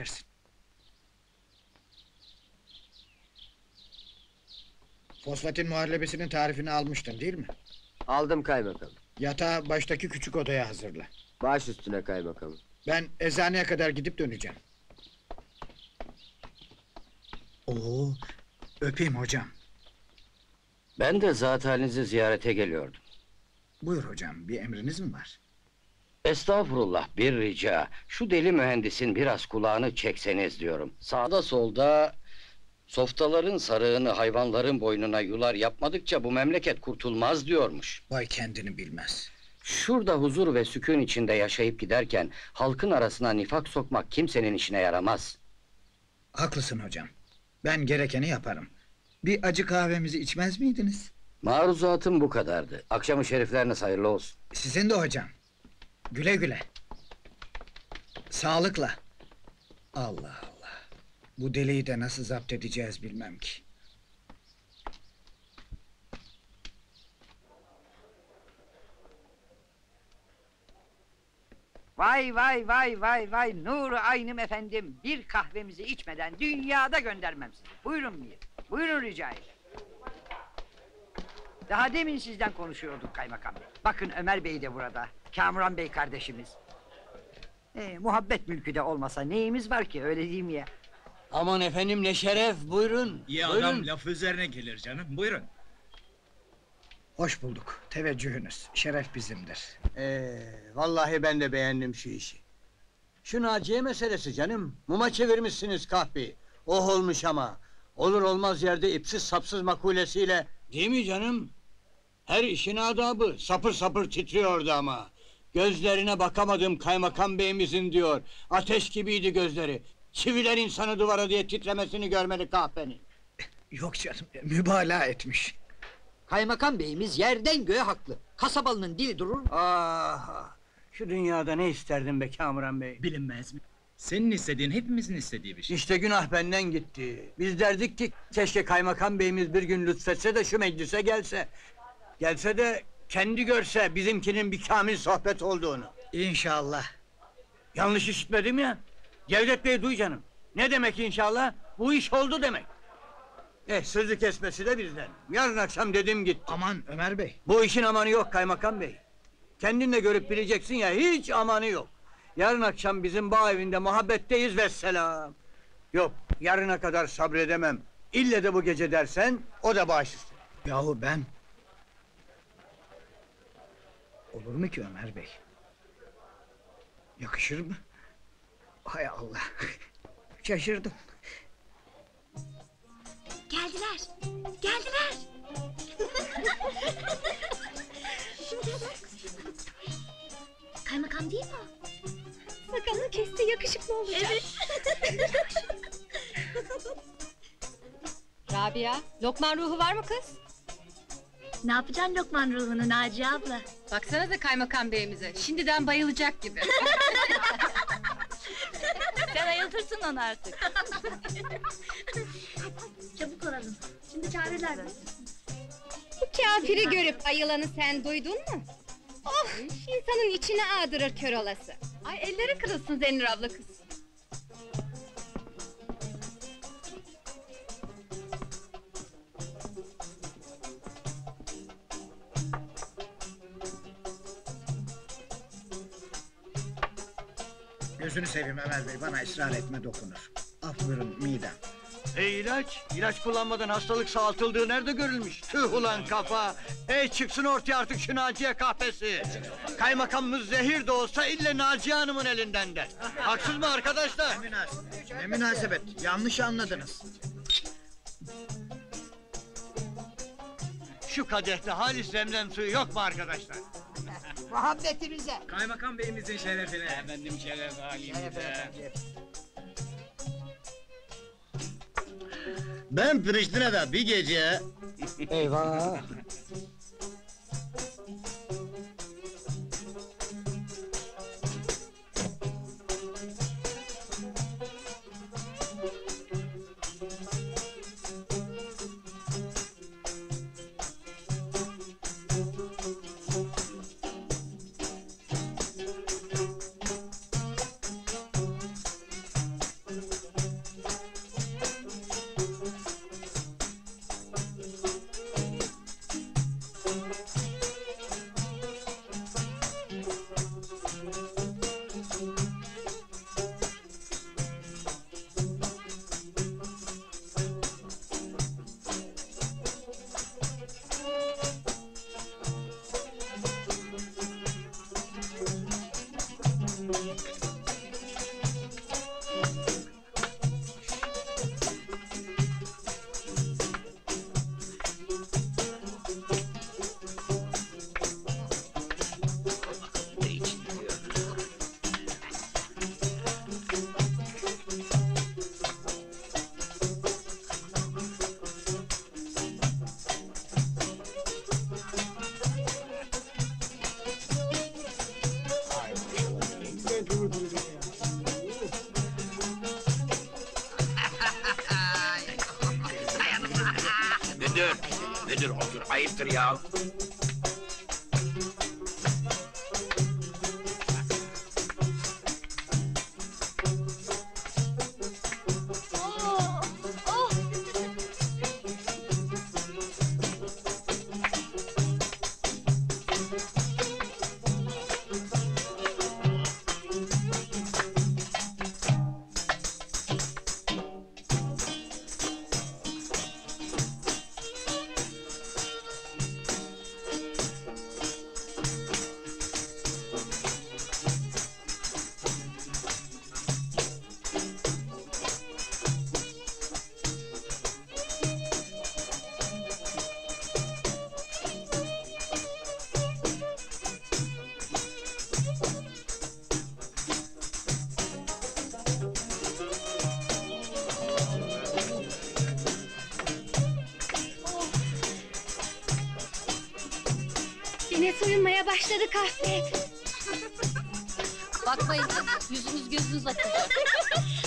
Versin. Fosfatin muhallebisinin tarifini almıştın değil mi? Aldım kaymakam. Yatağı baştaki küçük odaya hazırla. Baş üstüne kaymakamım. Ben eczaneye kadar gidip döneceğim. Oo, öpeyim hocam. Ben de zat halinizi ziyarete geliyordum. Buyur hocam, bir emriniz mi var? Estağfurullah bir rica. Şu deli mühendisin biraz kulağını çekseniz diyorum. Sağda solda softaların sarığını hayvanların boynuna yular yapmadıkça bu memleket kurtulmaz diyormuş. Vay kendini bilmez. Şurada huzur ve sükun içinde yaşayıp giderken halkın arasına nifak sokmak kimsenin işine yaramaz. Haklısın hocam. Ben gerekeni yaparım. Bir acı kahvemizi içmez miydiniz? Maruzatım bu kadardı. Akşamı şerifleriniz hayırlı olsun. Sizin de hocam. Güle güle. Sağlıkla. Allah Allah. Bu deliği de nasıl zapt edeceğiz bilmem ki. Vay vay vay vay vay nuru aynım efendim. Bir kahvemizi içmeden dünyada göndermem sizi. Buyurun Mir. Buyurun rica ederim. Daha demin sizden konuşuyorduk kaymakam bey. Bakın Ömer Bey de burada. Kamuran Bey kardeşimiz. Ee, muhabbet mülkü de olmasa neyimiz var ki öyle değil mi ya? Aman efendim ne şeref buyurun. İyi buyurun. adam lafı üzerine gelir canım. Buyurun. Hoş bulduk. Teveccühünüz. Şeref bizimdir. Ee, vallahi ben de beğendim şu işi. Şu Naciye meselesi canım. Muma çevirmişsiniz kahveyi. Oh olmuş ama. Olur olmaz yerde ipsiz sapsız makulesiyle. Değil mi canım? Her işin adabı. Sapır sapır titriyordu ama. Gözlerine bakamadım kaymakam beyimizin diyor. Ateş gibiydi gözleri. Çiviler insanı duvara diye titremesini görmedi kahvenin. Yok canım. Mübalağa etmiş. Kaymakam beyimiz yerden göğe haklı. Kasabalının dili durur. Ah, ah. şu dünyada ne isterdim be Kamuran Bey? Bilinmez mi? Senin istediğin hepimizin istediği bir şey. İşte günah benden gitti. Biz derdik ki keşke kaymakam beyimiz bir gün lütfetse de şu meclise gelse. Gelse de kendi görse bizimkinin bir kamil sohbet olduğunu. İnşallah. Yanlış işitmedim ya. Cevdet Bey duy canım. Ne demek inşallah? Bu iş oldu demek. Eh sözü kesmesi de bizden. Yarın akşam dedim git. Aman Ömer Bey. Bu işin amanı yok kaymakam bey. Kendin de görüp bileceksin ya hiç amanı yok. Yarın akşam bizim bağ evinde muhabbetteyiz ve selam. Yok yarına kadar sabredemem. İlle de bu gece dersen o da üstüne. Yahu ben... Olur mu ki Ömer Bey? Yakışır mı? Hay Allah. Şaşırdım. Geldiler. Geldiler. Kaymakam değil mi o? Sakalını kesti yakışıklı olacak. Evet. Rabia, Lokman ruhu var mı kız? Ne yapacaksın Lokman ruhunu Naciye abla? Baksanıza kaymakam beyimize, şimdiden bayılacak gibi. Sen ayıltırsın onu artık. Çabuk olalım. Şimdi çağırırlar bizi. Bu kafiri görüp ayılanı sen duydun mu? Oh, insanın içine ağdırır kör olası. Ay elleri kırılsın Zennur abla kız. Gözünü seveyim Ömer Bey. Bana ısrar etme dokunur. Af buyurun midem. Ey ilaç, ilaç kullanmadan hastalık sağaltıldığı nerede görülmüş? Tüh ulan kafa! Ey çıksın ortaya artık şu Naciye kahpesi! Kaymakamımız zehir de olsa ille Naciye Hanım'ın elinden der. Haksız mı arkadaşlar? Ne münasebet. Ne münasebet. Yanlış anladınız. Şu kadehte halis zemzem suyu yok mu arkadaşlar? Muhabbetimize. Kaymakam beyimizin şerefine. Efendim şeref halimize. Ben Priştine'de bir gece Eyvah! Müdür otur, ayıptır ya. Yine soyunmaya başladı kahve. Bakmayın kız, yüzünüz gözünüz akıyor.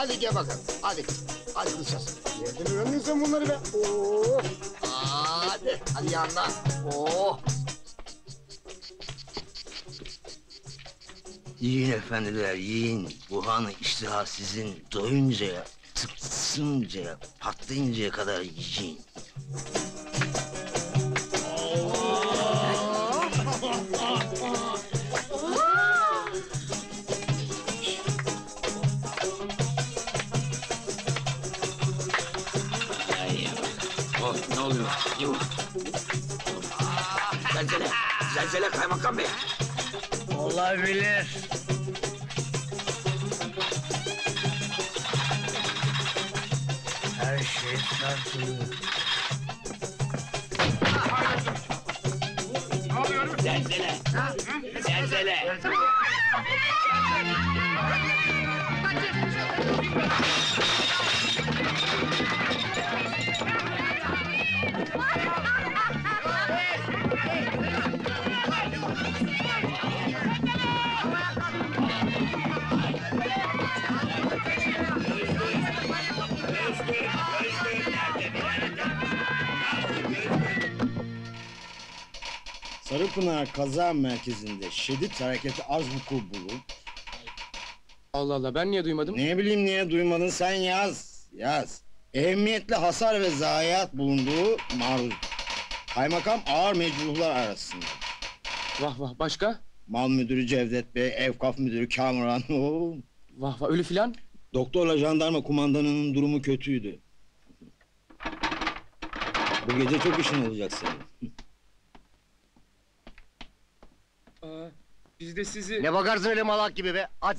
Hadi gel bakalım. Hadi. Hadi kızcağız. Nereden öğrendin sen bunları be? Oo. Hadi. Hadi yandan. Oo. Yiyin efendiler yiyin. Bu hanı iştihar sizin doyuncaya, tıksıncaya, patlayıncaya kadar yiyin. Zelzele kaymakam bey. Olabilir. Her şey sarsılıyor. Zelzele. Zelzele. Sarıpınar kaza merkezinde şiddet hareketi az vuku bulup... Allah Allah ben niye duymadım? Ne bileyim niye duymadın sen yaz. Yaz. Ehemmiyetli hasar ve zayiat bulunduğu maruz. Kaymakam ağır mecruhlar arasında. Vah vah başka? Mal müdürü Cevdet Bey, evkaf müdürü Kamuran. Oo. Vah vah ölü filan? Doktorla jandarma kumandanının durumu kötüydü. Bu gece çok işin olacak senin. Biz de sizi... Ne bakarsın öyle malak gibi be? Aç